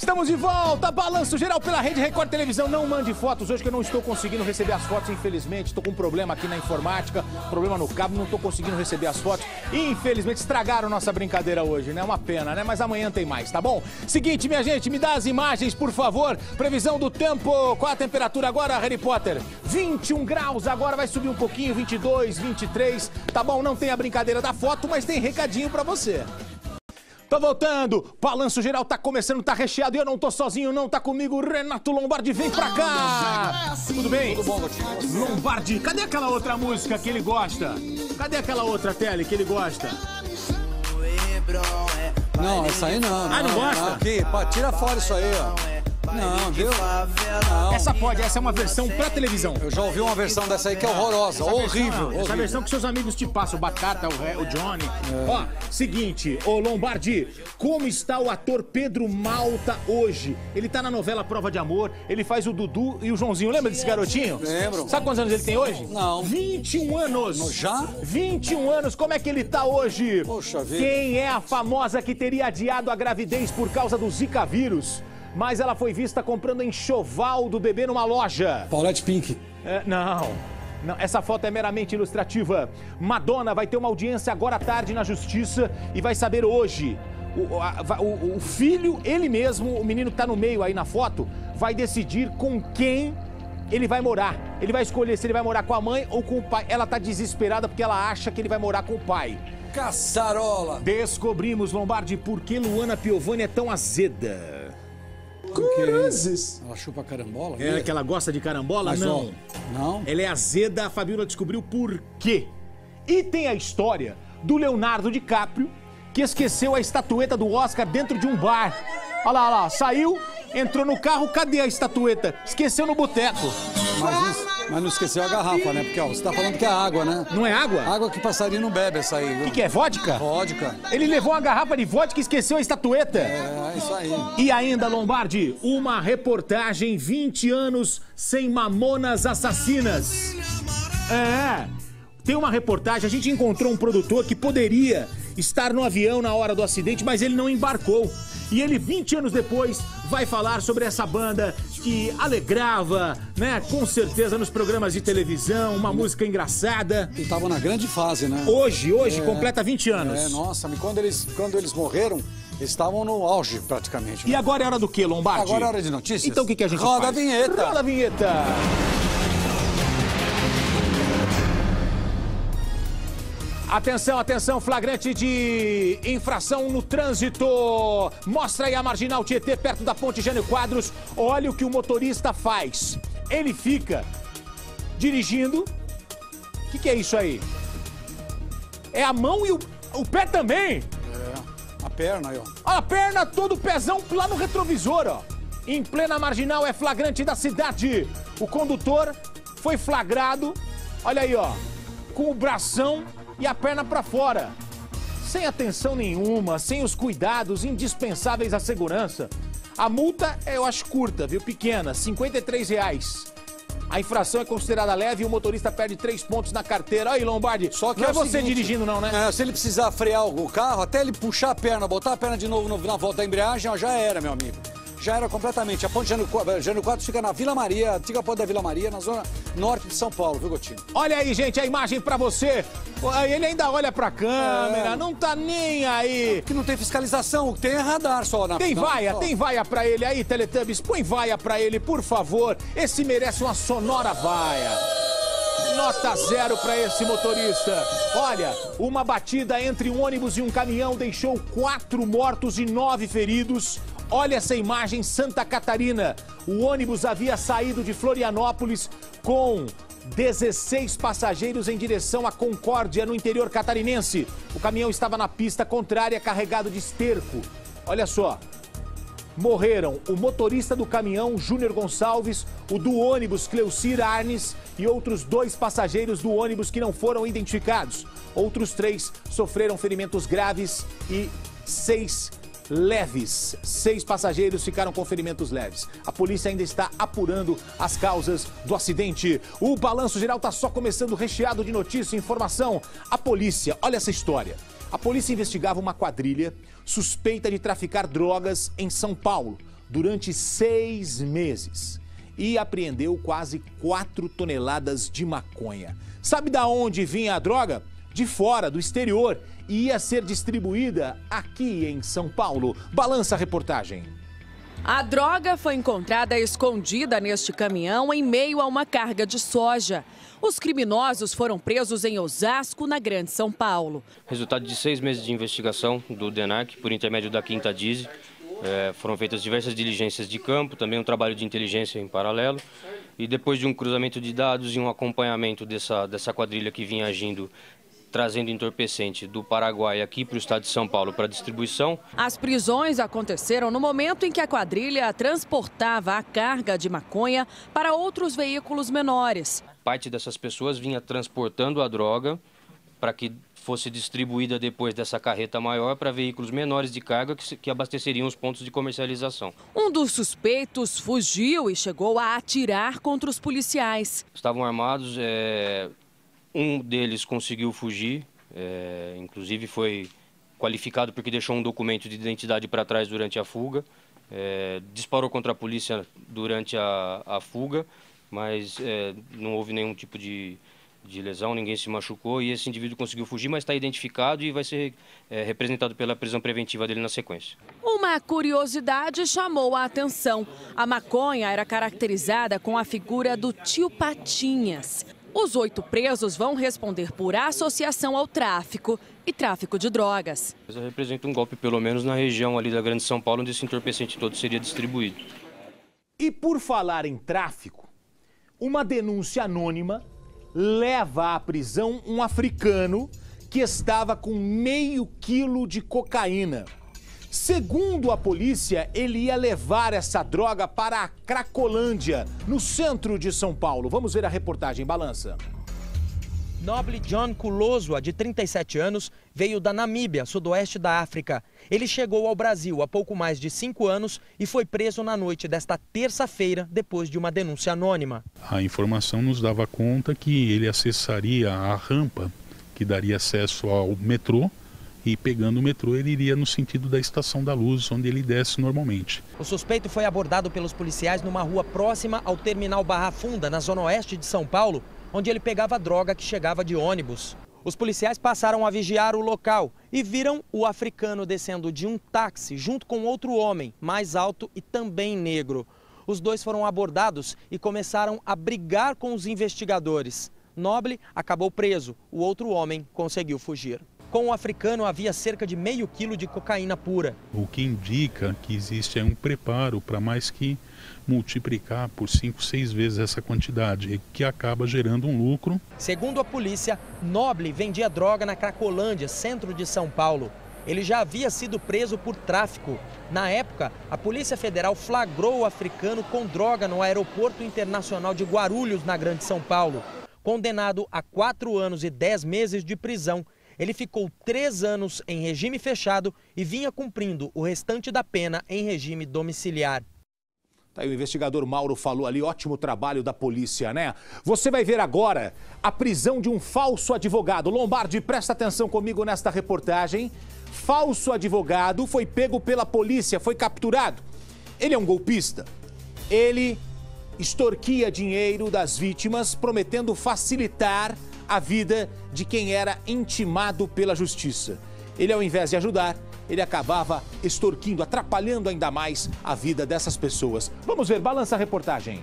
Estamos de volta, balanço geral pela Rede Record Televisão. Não mande fotos hoje que eu não estou conseguindo receber as fotos, infelizmente. Estou com um problema aqui na informática, problema no cabo, não estou conseguindo receber as fotos. Infelizmente estragaram nossa brincadeira hoje, né? Uma pena, né? Mas amanhã tem mais, tá bom? Seguinte, minha gente, me dá as imagens, por favor. Previsão do tempo, qual a temperatura agora, Harry Potter? 21 graus, agora vai subir um pouquinho, 22, 23. Tá bom, não tem a brincadeira da foto, mas tem recadinho para você. Tô voltando, balanço geral tá começando, tá recheado e eu não tô sozinho, não, tá comigo Renato Lombardi, vem pra cá! Tudo bem? Tudo bom, Gotinho? Lombardi, cadê aquela outra música que ele gosta? Cadê aquela outra tele que ele gosta? Não, essa aí não. Ah, não gosta? Aqui, pá, tira fora isso aí, ó. Não, viu? Não. Essa pode, essa é uma versão pra televisão. Eu já ouvi uma versão dessa aí que é horrorosa, Essa horrível. versão, essa horrível. versão que seus amigos te passam, o Batata, o, Ré, o Johnny. Ó, seguinte, ô Lombardi, como está o ator Pedro Malta hoje? Ele tá na novela Prova de Amor, ele faz o Dudu e o Joãozinho. Lembra desse garotinho? Lembro. Sabe quantos anos ele tem hoje? Não. 21 anos. Já? 21 anos, como é que ele tá hoje? Poxa vida. Quem é a famosa que teria adiado a gravidez por causa do Zika vírus? Mas ela foi vista comprando enxoval do bebê numa loja. Paulette Pink. É, não. Não, essa foto é meramente ilustrativa. Madonna vai ter uma audiência agora à tarde na justiça e vai saber hoje. O, a- o- o filho, ele mesmo, o menino que tá no meio aí na foto, vai decidir com quem ele vai morar. Ele vai escolher se ele vai morar com a mãe ou com o pai. Ela tá desesperada porque ela acha que ele vai morar com o pai. Caçarola. Descobrimos, Lombardi, por que Luana Piovani é tão azeda. Cruzes. Ela chupa carambola? É que ela gosta de carambola? Mas, não. ó, Não? Ela é azeda, a Fabiola descobriu por quê. E tem a história do Leonardo DiCaprio, que esqueceu a estatueta do Oscar dentro de um bar. Olha lá, olha lá, saiu, entrou no carro, cadê a estatueta? Esqueceu no boteco. Mas não, mas não esqueceu a garrafa, né? Porque, ó, você tá falando que é água, né? Não é água? O Água que passarinho não bebe essa aí, viu? que, que é, vodka? Vodka. Ele levou uma garrafa de vodka e esqueceu a estatueta. É, isso aí. E ainda, Lombardi, uma reportagem 20 anos sem mamonas assassinas. É. Tem uma reportagem, a gente encontrou um produtor que poderia estar no avião na hora do acidente, mas ele não embarcou. E ele, 20 anos depois, vai falar sobre essa banda que alegrava, né, com certeza nos programas de televisão, uma música engraçada. E tava na grande fase, né? Hoje, hoje, É. completa 20 anos. É, nossa, quando eles, quando eles morreram, estavam no auge, praticamente. né? E agora é hora do que, Lombardi? Agora é hora de notícias? Então o que, que a gente Roda faz? a vinheta. Roda a vinheta. Atenção, atenção, flagrante de infração no trânsito. Mostra aí a marginal Tietê, perto da ponte Jânio Quadros. Olha o que o motorista faz. Ele fica dirigindo. O que, que é isso aí? É a mão e o, o pé também. É, a perna aí, ó. A perna, todo o pezão lá no retrovisor, ó. Em plena marginal é flagrante da cidade. O condutor foi flagrado, olha aí, ó, com o bração e a perna pra fora. Sem atenção nenhuma, sem os cuidados indispensáveis à segurança. A multa, é, eu acho curta, viu? Pequena, 53 reais. A infração é considerada leve e o motorista perde três pontos na carteira. Aí, Lombardi, Só que não é, o você seguinte, dirigindo não, né? é, se ele precisar frear o carro, até ele puxar a perna, botar a perna de novo no- na volta da embreagem, ó, já era, meu amigo. Já era completamente. A ponte Jânio Qua- Jânio Quadros fica na Vila Maria, antiga ponte da Vila Maria, na zona norte de São Paulo, viu, Gotinho? Olha aí, gente, a imagem pra você. Ele ainda olha pra câmera, É. não tá nem aí. Que não tem fiscalização, tem é radar só na Tem na- vaia, tem vaia pra ele aí, Teletubbies. Põe vaia pra ele, por favor. Esse merece uma sonora vaia. Nota zero pra esse motorista. Olha, uma batida entre um ônibus e um caminhão deixou quatro mortos e nove feridos. Olha essa imagem, Santa Catarina. O ônibus havia saído de Florianópolis com 16 passageiros em direção à Concórdia, no interior catarinense. O caminhão estava na pista contrária, carregado de esterco. Olha só, morreram o motorista do caminhão, Júnior Gonçalves, o do ônibus, Cleucir Arnes, e outros dois passageiros do ônibus que não foram identificados. Outros três sofreram ferimentos graves e seis leves. Seis passageiros ficaram com ferimentos leves. A polícia ainda está apurando as causas do acidente. O balanço geral está só começando recheado de notícia e informação. A polícia, olha essa história. A polícia investigava uma quadrilha suspeita de traficar drogas em São Paulo. durante seis meses e apreendeu quase 4 toneladas de maconha. Sabe da onde vinha a droga? De fora, do exterior, e ia ser distribuída aqui em São Paulo. Balança a reportagem. A droga foi encontrada escondida neste caminhão em meio a uma carga de soja. Os criminosos foram presos em Osasco, na Grande São Paulo. Resultado de seis meses de investigação do DENAC, por intermédio da Quinta Dize, é, foram feitas diversas diligências de campo, também um trabalho de inteligência em paralelo. E depois de um cruzamento de dados e um acompanhamento dessa, dessa quadrilha que vinha agindo trazendo entorpecente do Paraguai aqui para o estado de São Paulo para distribuição. As prisões aconteceram no momento em que a quadrilha transportava a carga de maconha para outros veículos menores. Parte dessas pessoas vinha transportando a droga para que fosse distribuída depois dessa carreta maior para veículos menores de carga que, que, abasteceriam os pontos de comercialização. Um dos suspeitos fugiu e chegou a atirar contra os policiais. Estavam armados, é, um deles conseguiu fugir, é, inclusive foi qualificado porque deixou um documento de identidade para trás durante a fuga. É, disparou contra a polícia durante a, a fuga, mas é, não houve nenhum tipo de, de lesão, ninguém se machucou e esse indivíduo conseguiu fugir, mas está identificado e vai ser é, representado pela prisão preventiva dele na sequência. Uma curiosidade chamou a atenção. A maconha era caracterizada com a figura do tio Patinhas. Os oito presos vão responder por associação ao tráfico e tráfico de drogas. Isso representa um golpe, pelo menos na região ali da Grande São Paulo, onde esse entorpecente todo seria distribuído. E por falar em tráfico, uma denúncia anônima leva à prisão um africano que estava com meio quilo de cocaína. Segundo a polícia, ele ia levar essa droga para a Cracolândia, no centro de São Paulo. Vamos ver a reportagem, balança. Noble John Kulozwa, de 37 anos, veio da Namíbia, sudoeste da África. Ele chegou ao Brasil há pouco mais de cinco anos e foi preso na noite desta terça-feira, depois de uma denúncia anônima. A informação nos dava conta que ele acessaria a rampa que daria acesso ao metrô e pegando o metrô ele iria no sentido da Estação da Luz, onde ele desce normalmente. O suspeito foi abordado pelos policiais numa rua próxima ao terminal Barra Funda, na zona oeste de São Paulo, onde ele pegava droga que chegava de ônibus. Os policiais passaram a vigiar o local e viram o africano descendo de um táxi junto com outro homem, mais alto e também negro. Os dois foram abordados e começaram a brigar com os investigadores. Noble acabou preso, o outro homem conseguiu fugir. Com o africano havia cerca de meio quilo de cocaína pura. O que indica que existe um preparo para mais que multiplicar por cinco, seis vezes essa quantidade, que acaba gerando um lucro. Segundo a polícia, Noble vendia droga na Cracolândia, centro de São Paulo. Ele já havia sido preso por tráfico. Na época, a Polícia Federal flagrou o africano com droga no Aeroporto Internacional de Guarulhos, na Grande São Paulo. Condenado a quatro anos e dez meses de prisão, ele ficou três anos em regime fechado e vinha cumprindo o restante da pena em regime domiciliar. Tá aí, o investigador Mauro falou ali, ótimo trabalho da polícia, né? Você vai ver agora a prisão de um falso advogado. Lombardi, presta atenção comigo nesta reportagem. Falso advogado foi pego pela polícia, foi capturado. Ele é um golpista. Ele extorquia dinheiro das vítimas, prometendo facilitar a vida de quem era intimado pela justiça. Ele, ao invés de ajudar, ele acabava extorquindo, atrapalhando ainda mais a vida dessas pessoas. Vamos ver, balança a reportagem.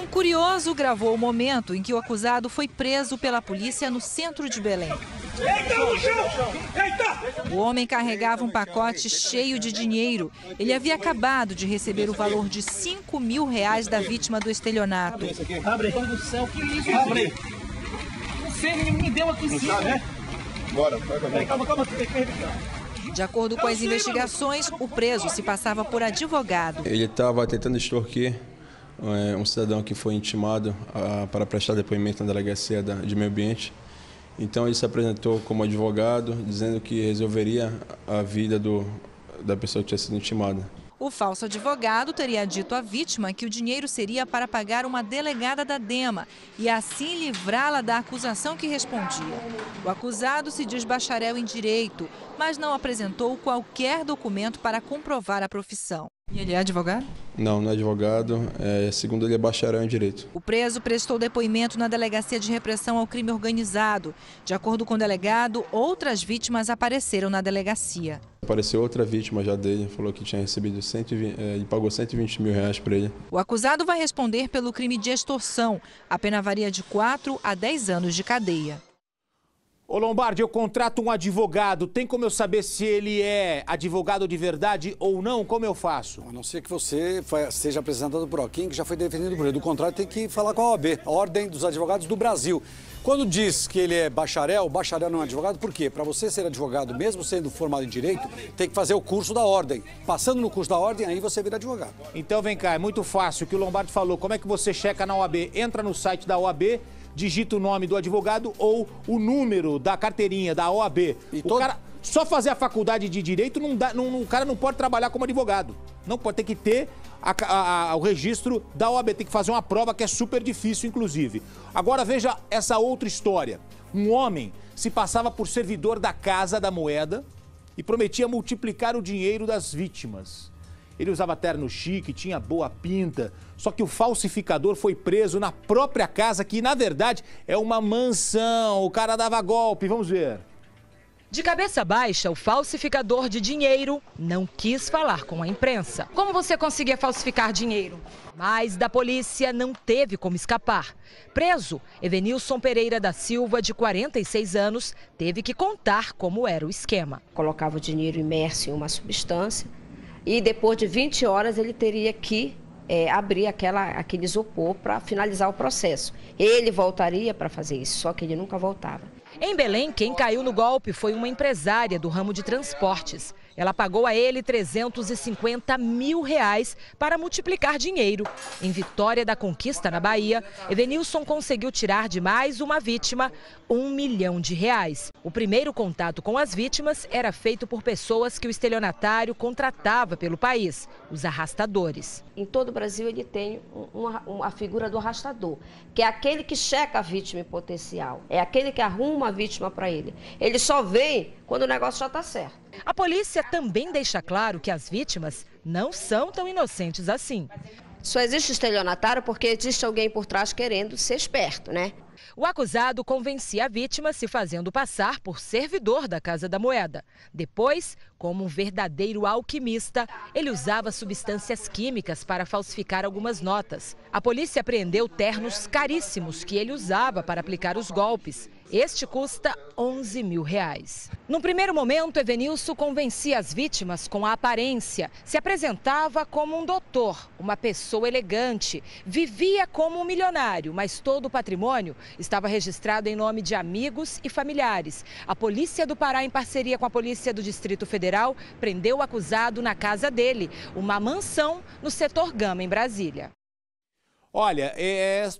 Um curioso gravou o momento em que o acusado foi preso pela polícia no centro de Belém. O homem carregava um pacote cheio de dinheiro. Ele havia acabado de receber o valor de 5 mil reais da vítima do estelionato. Abre do céu, que isso? Abre Sei, me deu aqui em cima. Né? Bora, calma, calma, tem que De acordo com as investigações, o preso se passava por advogado. Ele estava tentando extorquir é, um cidadão que foi intimado a, para prestar depoimento na delegacia da, de meio ambiente. Então ele se apresentou como advogado, dizendo que resolveria a vida do, da pessoa que tinha sido intimada. O falso advogado teria dito à vítima que o dinheiro seria para pagar uma delegada da DEMA e assim livrá-la da acusação que respondia. O acusado se diz bacharel em direito, mas não apresentou qualquer documento para comprovar a profissão. E ele é advogado? Não, não é advogado. É, segundo ele, é bacharel em direito. O preso prestou depoimento na Delegacia de Repressão ao Crime Organizado. De acordo com o delegado, outras vítimas apareceram na delegacia. Apareceu outra vítima já dele, falou que tinha recebido 120, é, ele pagou 120 mil reais para ele. O acusado vai responder pelo crime de extorsão. A pena varia de 4 a 10 anos de cadeia. Ô Lombardi, eu contrato um advogado. Tem como eu saber se ele é advogado de verdade ou não? Como eu faço? A não ser que você seja apresentado por alguém que já foi defendido por ele. Do contrário, tem que falar com a OAB, a Ordem dos Advogados do Brasil. Quando diz que ele é bacharel, bacharel não é advogado, por quê? Para você ser advogado, mesmo sendo formado em direito, tem que fazer o curso da ordem. Passando no curso da ordem, aí você vira advogado. Então vem cá, é muito fácil o que o Lombardi falou. Como é que você checa na OAB? Entra no site da OAB digita o nome do advogado ou o número da carteirinha da OAB. E o todo... cara só fazer a faculdade de direito não dá, não, o cara não pode trabalhar como advogado. Não pode ter que ter a, a, a, o registro da OAB, tem que fazer uma prova que é super difícil, inclusive. Agora veja essa outra história. Um homem se passava por servidor da Casa da Moeda e prometia multiplicar o dinheiro das vítimas. Ele usava terno chique, tinha boa pinta. Só que o falsificador foi preso na própria casa, que na verdade é uma mansão. O cara dava golpe. Vamos ver. De cabeça baixa, o falsificador de dinheiro não quis falar com a imprensa. Como você conseguia falsificar dinheiro? Mas da polícia não teve como escapar. Preso, Evenilson Pereira da Silva, de 46 anos, teve que contar como era o esquema. Colocava o dinheiro imerso em uma substância e depois de 20 horas ele teria que é, abrir aquela, aquele isopor para finalizar o processo. Ele voltaria para fazer isso, só que ele nunca voltava. Em Belém, quem caiu no golpe foi uma empresária do ramo de transportes. Ela pagou a ele 350 mil reais para multiplicar dinheiro. Em Vitória da Conquista, na Bahia, Evenilson conseguiu tirar de mais uma vítima um milhão de reais. O primeiro contato com as vítimas era feito por pessoas que o estelionatário contratava pelo país, os arrastadores. Em todo o Brasil ele tem uma, uma figura do arrastador, que é aquele que checa a vítima em potencial, é aquele que arruma a vítima para ele. Ele só vem quando o negócio já está certo. A polícia também deixa claro que as vítimas não são tão inocentes assim. Só existe estelionatário porque existe alguém por trás querendo ser esperto, né? O acusado convencia a vítima se fazendo passar por servidor da Casa da Moeda. Depois, como um verdadeiro alquimista, ele usava substâncias químicas para falsificar algumas notas. A polícia apreendeu ternos caríssimos que ele usava para aplicar os golpes. Este custa 11 mil reais. No primeiro momento, Evenilson convencia as vítimas com a aparência. Se apresentava como um doutor, uma pessoa elegante. Vivia como um milionário, mas todo o patrimônio estava registrado em nome de amigos e familiares. A Polícia do Pará, em parceria com a Polícia do Distrito Federal, prendeu o acusado na casa dele, uma mansão no setor Gama, em Brasília. Olha, é,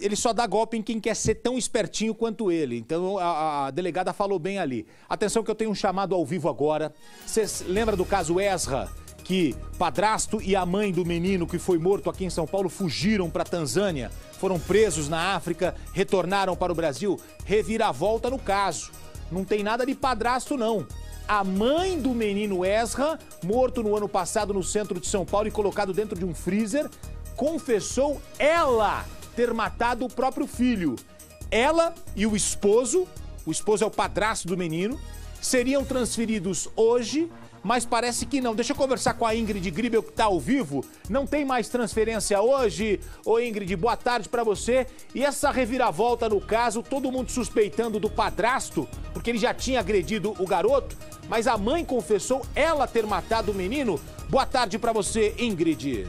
ele só dá golpe em quem quer ser tão espertinho quanto ele. Então a, a delegada falou bem ali. Atenção que eu tenho um chamado ao vivo agora. Você lembra do caso Ezra? Que padrasto e a mãe do menino que foi morto aqui em São Paulo fugiram para Tanzânia, foram presos na África, retornaram para o Brasil. Reviravolta no caso. Não tem nada de padrasto, não. A mãe do menino Ezra, morto no ano passado no centro de São Paulo e colocado dentro de um freezer, confessou ela ter matado o próprio filho. Ela e o esposo, o esposo é o padrasto do menino, seriam transferidos hoje, mas parece que não. Deixa eu conversar com a Ingrid Gribel, que está ao vivo. Não tem mais transferência hoje. Ô Ingrid, boa tarde para você. E essa reviravolta no caso, todo mundo suspeitando do padrasto, porque ele já tinha agredido o garoto, mas a mãe confessou ela ter matado o menino. Boa tarde para você, Ingrid.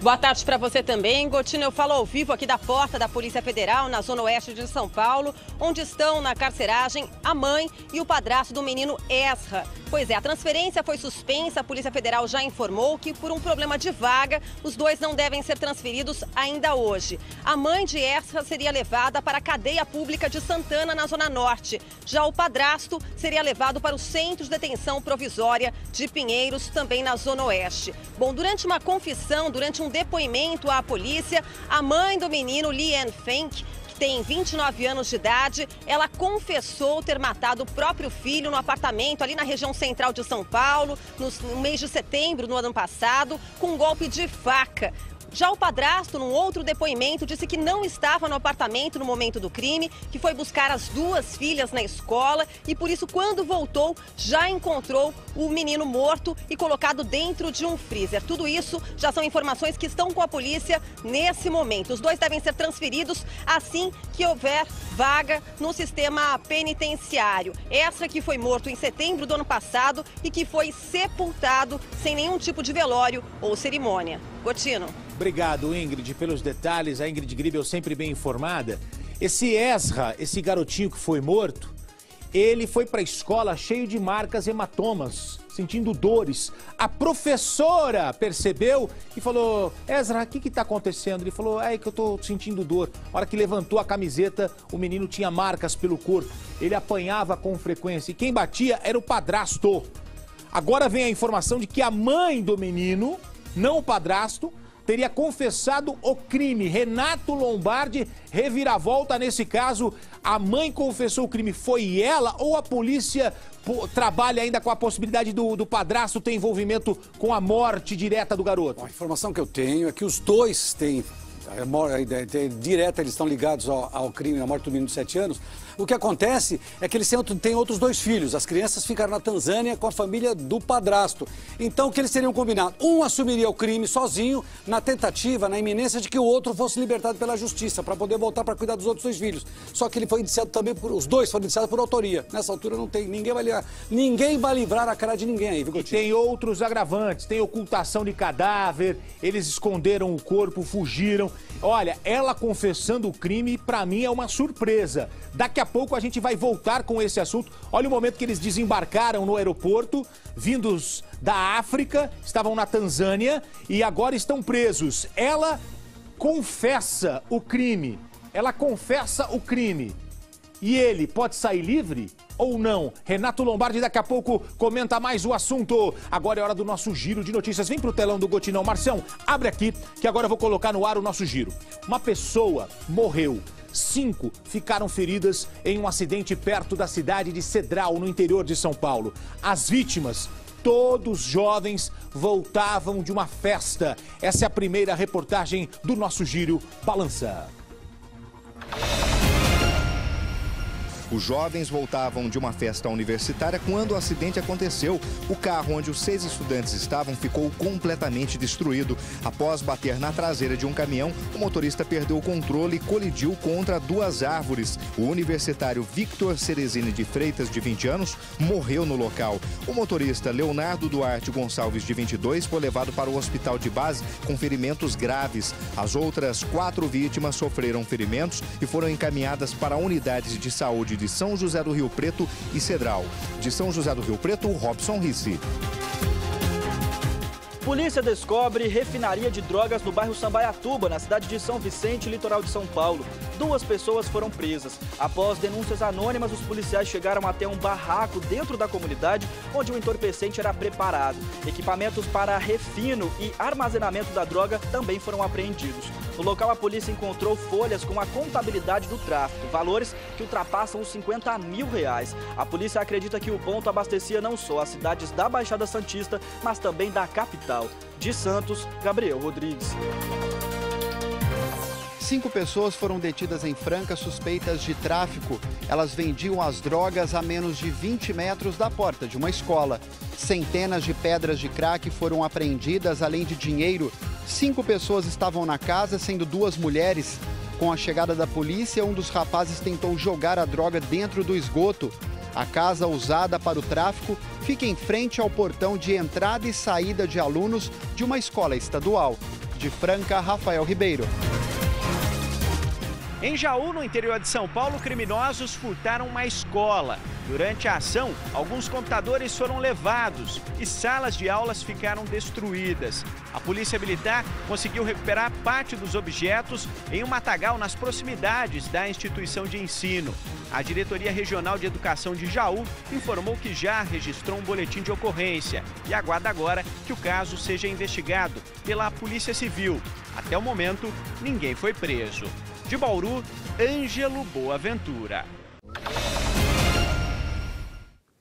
Boa tarde para você também. Gotino, eu falo ao vivo aqui da porta da Polícia Federal, na zona oeste de São Paulo, onde estão na carceragem a mãe e o padrasto do menino Esra. Pois é, a transferência foi suspensa. A Polícia Federal já informou que, por um problema de vaga, os dois não devem ser transferidos ainda hoje. A mãe de Esra seria levada para a cadeia pública de Santana, na Zona Norte. Já o padrasto seria levado para o Centro de Detenção Provisória de Pinheiros, também na Zona Oeste. Bom, durante uma confissão, durante um depoimento à polícia, a mãe do menino, Liane Fenck, tem 29 anos de idade. Ela confessou ter matado o próprio filho no apartamento ali na região central de São Paulo, no, mês de setembro do ano passado, com um golpe de faca. Já o padrasto, num outro depoimento, disse que não estava no apartamento no momento do crime, que foi buscar as duas filhas na escola e por isso, quando voltou, já encontrou o menino morto e colocado dentro de um freezer. Tudo isso já são informações que estão com a polícia nesse momento. Os dois devem ser transferidos assim que houver vaga no sistema penitenciário. Essa que foi morto em setembro do ano passado e que foi sepultado sem nenhum tipo de velório ou cerimônia. Gotino. Obrigado, Ingrid, pelos detalhes. A Ingrid Gribel sempre bem informada. Esse Ezra, esse garotinho que foi morto, ele foi para a escola cheio de marcas hematomas, sentindo dores. A professora percebeu e falou: Ezra, o que está acontecendo? Ele falou: É que eu estou sentindo dor. A hora que levantou a camiseta, o menino tinha marcas pelo corpo. Ele apanhava com frequência e quem batia era o padrasto. Agora vem a informação de que a mãe do menino, não o padrasto, teria confessado o crime. Renato Lombardi, reviravolta nesse caso. A mãe confessou o crime. Foi ela ou a polícia trabalha ainda com a possibilidade do, do padrasto ter envolvimento com a morte direta do garoto? A informação que eu tenho é que os dois têm. Direta, eles estão ligados ao, ao crime, à morte do menino de 7 anos. O que acontece é que eles têm outros dois filhos. As crianças ficaram na Tanzânia com a família do padrasto. Então, o que eles teriam combinado? Um assumiria o crime sozinho, na tentativa, na iminência de que o outro fosse libertado pela justiça, para poder voltar para cuidar dos outros dois filhos. Só que ele foi indiciado também por. Os dois foram indiciados por autoria. Nessa altura não tem. Ninguém vai livrar. Ninguém vai livrar a cara de ninguém aí, viu, E tem outros agravantes, tem ocultação de cadáver, eles esconderam o corpo, fugiram. Olha, ela confessando o crime, para mim é uma surpresa. Daqui a pouco a gente vai voltar com esse assunto. Olha o momento que eles desembarcaram no aeroporto, vindos da África, estavam na Tanzânia e agora estão presos. Ela confessa o crime. Ela confessa o crime. E ele pode sair livre ou não? Renato Lombardi daqui a pouco comenta mais o assunto. Agora é hora do nosso giro de notícias. Vem pro telão do Gotinão. Marcião, abre aqui que agora eu vou colocar no ar o nosso giro. Uma pessoa morreu Cinco ficaram feridas em um acidente perto da cidade de Cedral, no interior de São Paulo. As vítimas todos jovens voltavam de uma festa. Essa é a primeira reportagem do nosso Giro Balança. Os jovens voltavam de uma festa universitária quando o acidente aconteceu. O carro onde os seis estudantes estavam ficou completamente destruído. Após bater na traseira de um caminhão, o motorista perdeu o controle e colidiu contra duas árvores. O universitário Victor Cerezini de Freitas, de 20 anos, morreu no local. O motorista Leonardo Duarte Gonçalves, de 22, foi levado para o hospital de base com ferimentos graves. As outras quatro vítimas sofreram ferimentos e foram encaminhadas para unidades de saúde de São José do Rio Preto e Cedral. De São José do Rio Preto, Robson Ricci. Polícia descobre refinaria de drogas no bairro Sambaiatuba, na cidade de São Vicente, litoral de São Paulo. Duas pessoas foram presas. Após denúncias anônimas, os policiais chegaram até um barraco dentro da comunidade, onde o entorpecente era preparado. Equipamentos para refino e armazenamento da droga também foram apreendidos. No local, a polícia encontrou folhas com a contabilidade do tráfico, valores que ultrapassam os 50 mil reais. A polícia acredita que o ponto abastecia não só as cidades da Baixada Santista, mas também da capital. De Santos, Gabriel Rodrigues. Cinco pessoas foram detidas em Franca suspeitas de tráfico. Elas vendiam as drogas a menos de 20 metros da porta de uma escola. Centenas de pedras de crack foram apreendidas, além de dinheiro. Cinco pessoas estavam na casa, sendo duas mulheres. Com a chegada da polícia, um dos rapazes tentou jogar a droga dentro do esgoto. A casa usada para o tráfico fica em frente ao portão de entrada e saída de alunos de uma escola estadual. De Franca, Rafael Ribeiro. Em Jaú, no interior de São Paulo, criminosos furtaram uma escola. Durante a ação, alguns computadores foram levados e salas de aulas ficaram destruídas. A Polícia Militar conseguiu recuperar parte dos objetos em um matagal nas proximidades da instituição de ensino. A Diretoria Regional de Educação de Jaú informou que já registrou um boletim de ocorrência e aguarda agora que o caso seja investigado pela Polícia Civil. Até o momento, ninguém foi preso. De Bauru, Ângelo Boaventura.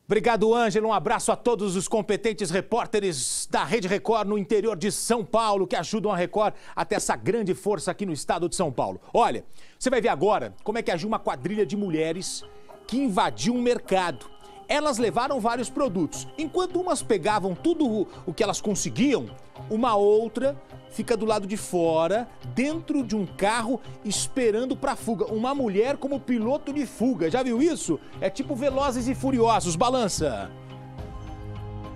Obrigado, Ângelo. Um abraço a todos os competentes repórteres da Rede Record no interior de São Paulo que ajudam a Record a ter essa grande força aqui no estado de São Paulo. Olha, você vai ver agora como é que agiu uma quadrilha de mulheres que invadiu um mercado. Elas levaram vários produtos. Enquanto umas pegavam tudo o que elas conseguiam, uma outra fica do lado de fora, dentro de um carro, esperando para fuga. Uma mulher como piloto de fuga. Já viu isso? É tipo Velozes e Furiosos. Balança.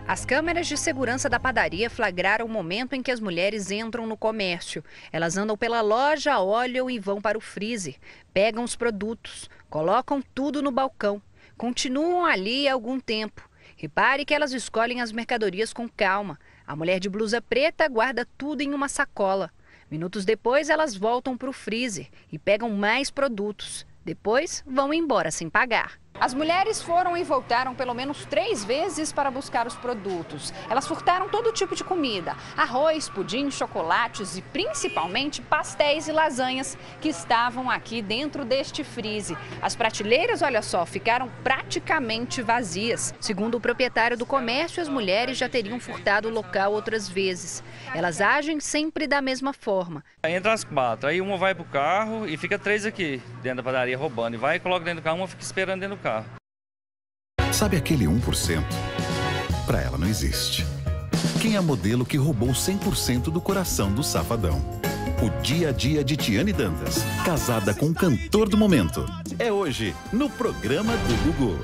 As câmeras de segurança da padaria flagraram o momento em que as mulheres entram no comércio. Elas andam pela loja, olham e vão para o freezer. Pegam os produtos, colocam tudo no balcão. Continuam ali há algum tempo. Repare que elas escolhem as mercadorias com calma. A mulher de blusa preta guarda tudo em uma sacola. Minutos depois, elas voltam para o freezer e pegam mais produtos. Depois, vão embora sem pagar. As mulheres foram e voltaram pelo menos três vezes para buscar os produtos. Elas furtaram todo tipo de comida: arroz, pudim, chocolates e principalmente pastéis e lasanhas que estavam aqui dentro deste freezer. As prateleiras, olha só, ficaram praticamente vazias. Segundo o proprietário do comércio, as mulheres já teriam furtado o local outras vezes. Elas agem sempre da mesma forma. Entra as quatro, aí uma vai pro carro e fica três aqui dentro da padaria roubando. E vai e coloca dentro do carro, uma fica esperando dentro do carro. Sabe aquele 1%? Para ela não existe. Quem é a modelo que roubou 100% do coração do safadão? O dia a dia de Tiane Dantas, casada com o cantor do momento. É hoje, no programa do Gugu.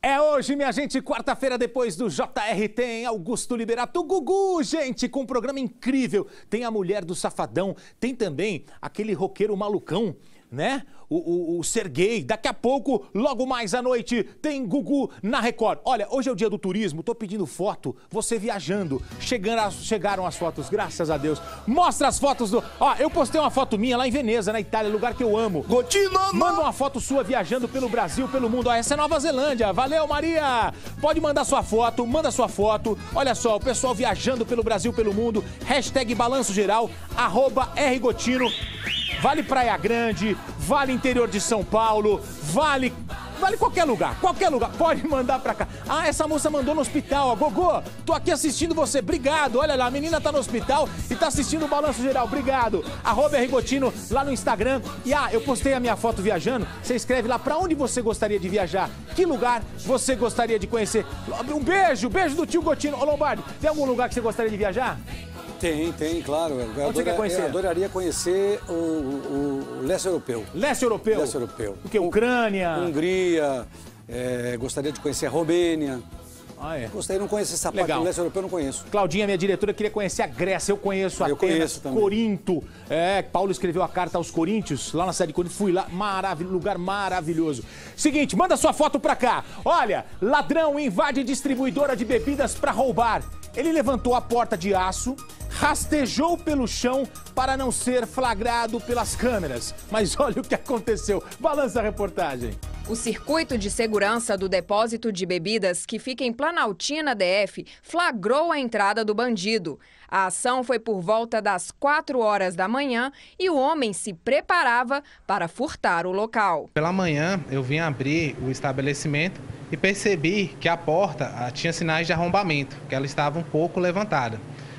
É hoje, minha gente, quarta-feira depois do JR tem Augusto Liberato, Gugu, gente, com um programa incrível. Tem a mulher do Safadão, tem também aquele roqueiro malucão, né? O, o, o ser gay. Daqui a pouco, logo mais à noite, tem Gugu na Record. Olha, hoje é o dia do turismo, tô pedindo foto, você viajando. Chegando, chegaram as fotos, graças a Deus. Mostra as fotos do. Ó, eu postei uma foto minha lá em Veneza, na Itália, lugar que eu amo. Gotino! Manda uma foto sua viajando pelo Brasil, pelo mundo. Ó, essa é Nova Zelândia. Valeu, Maria! Pode mandar sua foto, manda sua foto. Olha só, o pessoal viajando pelo Brasil, pelo mundo. Hashtag Balanço Geral, arroba Rgotino. Vale Praia Grande, vale interior de São Paulo, vale Vale qualquer lugar, qualquer lugar. Pode mandar pra cá. Ah, essa moça mandou no hospital. Ó, Gogô, tô aqui assistindo você. Obrigado. Olha lá, a menina tá no hospital e tá assistindo o Balanço Geral. Obrigado. Arroba Rigotino lá no Instagram. E ah, eu postei a minha foto viajando. Você escreve lá pra onde você gostaria de viajar. Que lugar você gostaria de conhecer. Um beijo, beijo do tio Gotino. Ô, Lombardi, tem algum lugar que você gostaria de viajar? Tem, tem, claro. Eu, Onde você quer conhecer? eu adoraria conhecer o, o, o leste europeu. Leste europeu? Leste europeu. O que? Ucrânia? Hungria. é, gostaria de conhecer a Romênia. Ah, é. Gostei, não conheço essa parte do leste europeu, não conheço. Claudinha, minha diretora, queria conhecer a Grécia. Eu conheço a Eu conheço também. Corinto. É, Paulo escreveu a carta aos Coríntios, lá na cidade de Corinto. Fui lá, maravilhoso, lugar maravilhoso. Seguinte, manda sua foto pra cá. Olha, ladrão invade distribuidora de bebidas pra roubar. Ele levantou a porta de aço, rastejou pelo chão para não ser flagrado pelas câmeras. Mas olha o que aconteceu. Balança a reportagem. O circuito de segurança do depósito de bebidas, que fica em Planaltina DF, flagrou a entrada do bandido. A ação foi por volta das 4 horas da manhã e o homem se preparava para furtar o local. Pela manhã, eu vim abrir o estabelecimento e percebi que a porta ah, tinha sinais de arrombamento, que ela estava um pouco levantada.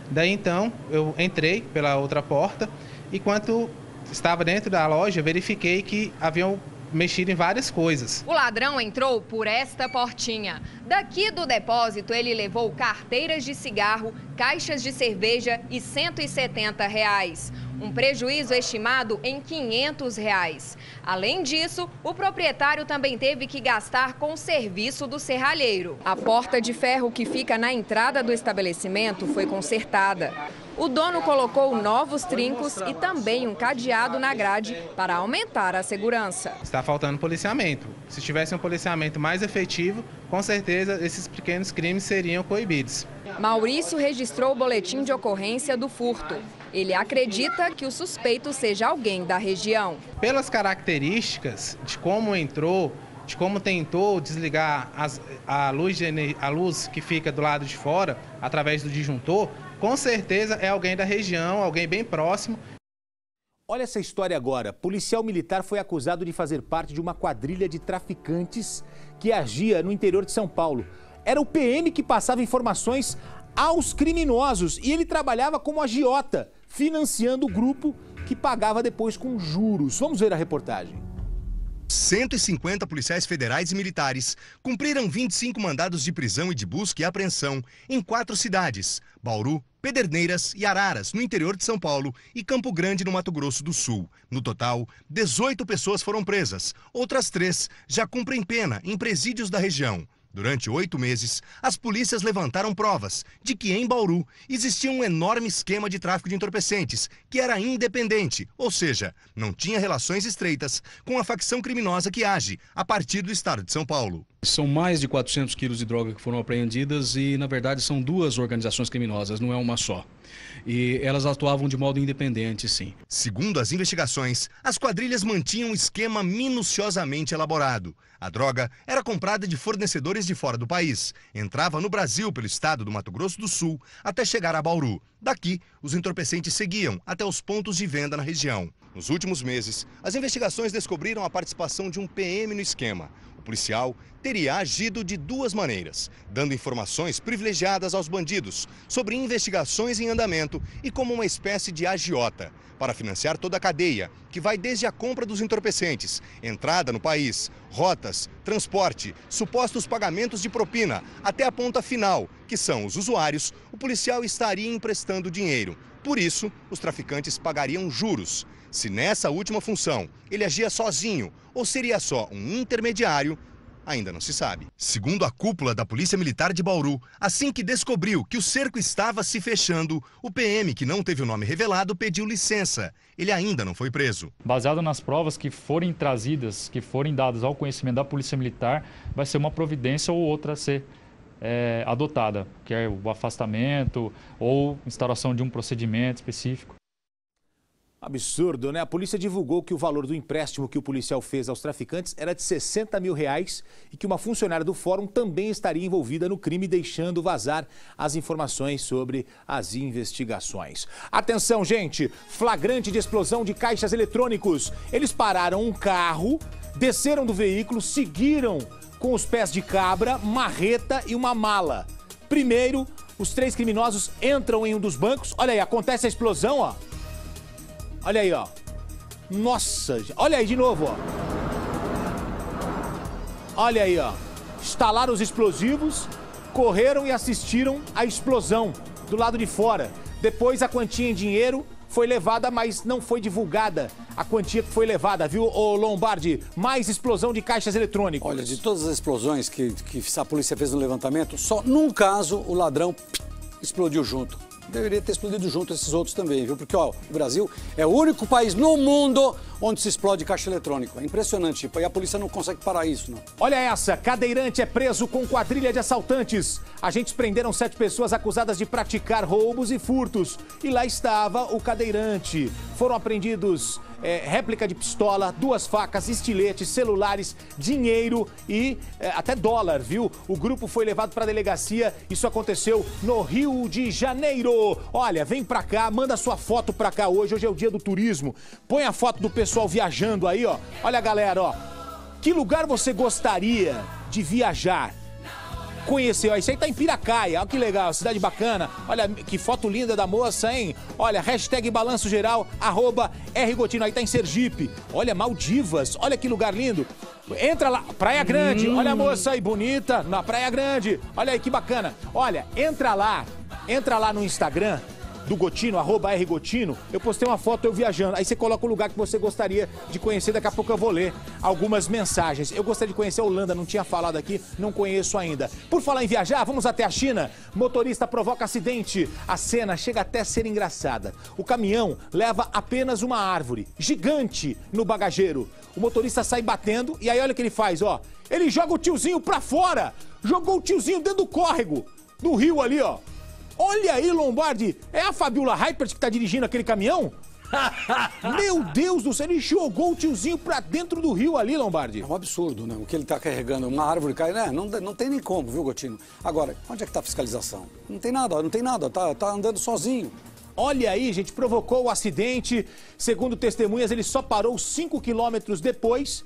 Daí então, eu entrei pela outra porta e quando estava dentro da loja, verifiquei que haviam mexido em várias coisas. O ladrão entrou por esta portinha. Daqui do depósito, ele levou carteiras de cigarro, caixas de cerveja e 170 reais. Um prejuízo estimado em 500 reais. Além disso, o proprietário também teve que gastar com o serviço do serralheiro. A porta de ferro que fica na entrada do estabelecimento foi consertada. O dono colocou novos trincos e também um cadeado na grade para aumentar a segurança. Está faltando policiamento. Se tivesse um policiamento mais efetivo, com certeza esses pequenos crimes seriam coibidos. Maurício registrou o boletim de ocorrência do furto. Ele acredita que o suspeito seja alguém da região. Pelas características de como entrou, de como tentou desligar as, a, luz de, a luz que fica do lado de fora, através do disjuntor, com certeza é alguém da região, alguém bem próximo. Olha essa história agora. Policial militar foi acusado de fazer parte de uma quadrilha de traficantes que agia no interior de São Paulo. Era o PM que passava informações aos criminosos e ele trabalhava como agiota, financiando o grupo que pagava depois com juros. Vamos ver a reportagem. 150 policiais federais e militares cumpriram 25 mandados de prisão e de busca e apreensão em quatro cidades: Bauru, Pederneiras e Araras, no interior de São Paulo, e Campo Grande, no Mato Grosso do Sul. No total, 18 pessoas foram presas. Outras três já cumprem pena em presídios da região. Durante oito meses, as polícias levantaram provas de que em Bauru existia um enorme esquema de tráfico de entorpecentes, que era independente, ou seja, não tinha relações estreitas com a facção criminosa que age a partir do estado de São Paulo. São mais de 400 quilos de droga que foram apreendidas e, na verdade, são duas organizações criminosas, não é uma só. E elas atuavam de modo independente, sim. Segundo as investigações, as quadrilhas mantinham um esquema minuciosamente elaborado. A droga era comprada de fornecedores de fora do país, entrava no Brasil pelo estado do Mato Grosso do Sul até chegar a Bauru. Daqui, os entorpecentes seguiam até os pontos de venda na região. Nos últimos meses, as investigações descobriram a participação de um PM no esquema policial teria agido de duas maneiras, dando informações privilegiadas aos bandidos sobre investigações em andamento e como uma espécie de agiota, para financiar toda a cadeia, que vai desde a compra dos entorpecentes, entrada no país, rotas, transporte, supostos pagamentos de propina, até a ponta final, que são os usuários, o policial estaria emprestando dinheiro. Por isso, os traficantes pagariam juros. Se nessa última função ele agia sozinho ou seria só um intermediário, ainda não se sabe. Segundo a cúpula da Polícia Militar de Bauru, assim que descobriu que o cerco estava se fechando, o PM, que não teve o nome revelado, pediu licença. Ele ainda não foi preso. Baseado nas provas que forem trazidas, que forem dadas ao conhecimento da Polícia Militar, vai ser uma providência ou outra a ser é, adotada, que é o afastamento ou instauração de um procedimento específico. Absurdo, né? A polícia divulgou que o valor do empréstimo que o policial fez aos traficantes era de 60 mil reais e que uma funcionária do fórum também estaria envolvida no crime, deixando vazar as informações sobre as investigações. Atenção, gente! Flagrante de explosão de caixas eletrônicos. Eles pararam um carro, desceram do veículo, seguiram com os pés de cabra, marreta e uma mala. Primeiro, os três criminosos entram em um dos bancos. Olha aí, acontece a explosão, ó. Olha aí, ó. Nossa, olha aí de novo, ó. Olha aí, ó. Instalaram os explosivos, correram e assistiram à explosão do lado de fora. Depois a quantia em dinheiro foi levada, mas não foi divulgada a quantia que foi levada, viu, ô Lombardi? Mais explosão de caixas eletrônicos. Olha, de todas as explosões que, que a polícia fez no levantamento, só num caso o ladrão explodiu junto deveria ter explodido junto esses outros também, viu? Porque ó, o Brasil é o único país no mundo onde se explode caixa eletrônico. É impressionante, tipo, e a polícia não consegue parar isso, não. Olha essa, cadeirante é preso com quadrilha de assaltantes. Agentes prenderam sete pessoas acusadas de praticar roubos e furtos. E lá estava o cadeirante. Foram apreendidos é, réplica de pistola, duas facas, estiletes, celulares, dinheiro e é, até dólar, viu? O grupo foi levado para a delegacia. Isso aconteceu no Rio de Janeiro. Olha, vem pra cá, manda sua foto pra cá hoje. Hoje é o dia do turismo. Põe a foto do pessoal viajando aí, ó. Olha, galera, ó. Que lugar você gostaria de viajar? Conheceu. Isso aí tá em Piracaia, olha que legal, cidade bacana. Olha que foto linda da moça, hein? Olha, hashtag balanço geral, arroba Rgotino, aí tá em Sergipe. Olha, Maldivas, olha que lugar lindo. Entra lá, Praia Grande, hum. olha a moça aí, bonita, na Praia Grande. Olha aí que bacana. Olha, entra lá, entra lá no Instagram do Gotino, arroba R Gotino, eu postei uma foto eu viajando. Aí você coloca o lugar que você gostaria de conhecer, daqui a pouco eu vou ler algumas mensagens. Eu gostaria de conhecer a Holanda, não tinha falado aqui, não conheço ainda. Por falar em viajar, vamos até a China. Motorista provoca acidente. A cena chega até a ser engraçada. O caminhão leva apenas uma árvore, gigante, no bagageiro. O motorista sai batendo e aí olha o que ele faz, ó. Ele joga o tiozinho pra fora. Jogou o tiozinho dentro do córrego do rio ali, ó. Olha aí, Lombardi. É a Fabiola Hypert que tá dirigindo aquele caminhão? Meu Deus do céu, ele jogou o tiozinho pra dentro do rio ali, Lombardi. É um absurdo, né? O que ele tá carregando, uma árvore cai, né? Não, não tem nem como, viu, Gotino? Agora, onde é que tá a fiscalização? Não tem nada, não tem nada, tá, tá andando sozinho. Olha aí, gente, provocou o acidente. Segundo testemunhas, ele só parou 5 quilômetros depois,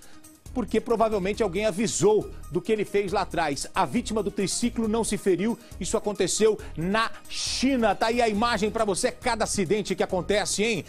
porque provavelmente alguém avisou do que ele fez lá atrás. A vítima do triciclo não se feriu. Isso aconteceu na China. Tá aí a imagem para você, cada acidente que acontece, hein?